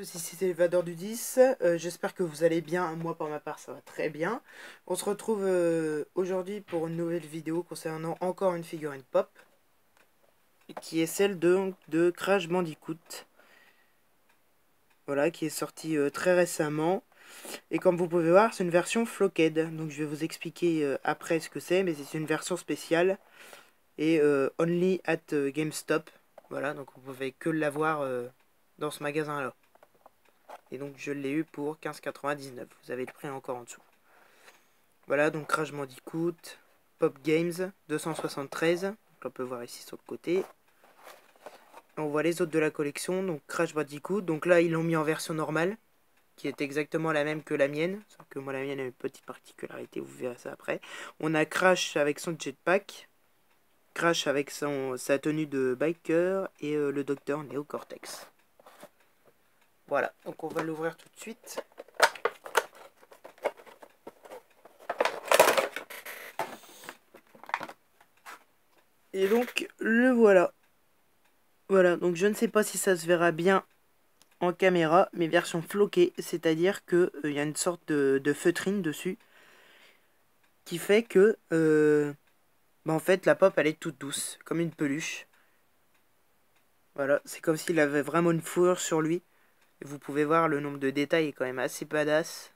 tous, ici c'est Vador du 10. Euh, j'espère que vous allez bien. Moi, pour ma part, ça va très bien. On se retrouve euh, aujourd'hui pour une nouvelle vidéo concernant encore une figurine pop. Qui est celle de, de Crash Bandicoot. Voilà, qui est sortie euh, très récemment. Et comme vous pouvez voir, c'est une version Flocked. Donc je vais vous expliquer après ce que c'est. Mais c'est une version spéciale. Et only at GameStop. Voilà, donc vous pouvez que l'avoir dans ce magasin-là. Et donc je l'ai eu pour 15,99. Vous avez le prix encore en dessous. Voilà, donc Crash Bandicoot, Pop Games, 273. Donc on peut voir ici sur le côté. On voit les autres de la collection, donc Crash Bandicoot. Donc là, ils l'ont mis en version normale, qui est exactement la même que la mienne. Sauf que moi, la mienne a une petite particularité, vous verrez ça après. On a Crash avec son jetpack. Crash avec sa tenue de biker et euh, le docteur Neocortex. Voilà, donc on va l'ouvrir tout de suite. Et donc, le voilà. Voilà, donc je ne sais pas si ça se verra bien en caméra, mais version floquée, c'est-à-dire qu'il euh, y a une sorte de, feutrine dessus, qui fait que, euh, bah, en fait, la pop, elle est toute douce, comme une peluche. Voilà, c'est comme s'il avait vraiment une fourrure sur lui. Vous pouvez voir le nombre de détails est quand même assez badass.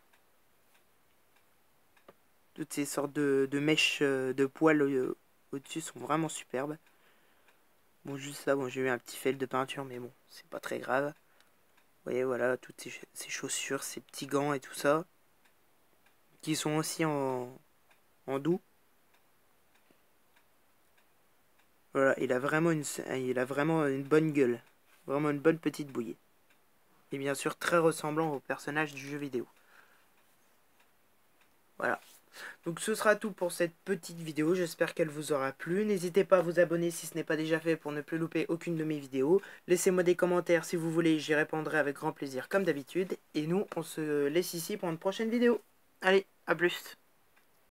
Toutes ces sortes de, mèches euh, de poils euh, au-dessus sont vraiment superbes. Bon, juste là, bon, j'ai eu un petit fail de peinture, mais bon, c'est pas très grave. Vous voyez, voilà, toutes ces, chaussures, ces petits gants et tout ça. Qui sont aussi en, en doux. Voilà, il a vraiment une, il a vraiment une bonne gueule. Vraiment une bonne petite bouillée et bien sûr très ressemblant au personnage du jeu vidéo. Voilà. Donc ce sera tout pour cette petite vidéo, j'espère qu'elle vous aura plu. N'hésitez pas à vous abonner si ce n'est pas déjà fait pour ne plus louper aucune de mes vidéos. Laissez-moi des commentaires si vous voulez, j'y répondrai avec grand plaisir comme d'habitude. Et nous, on se laisse ici pour une prochaine vidéo. Allez, à plus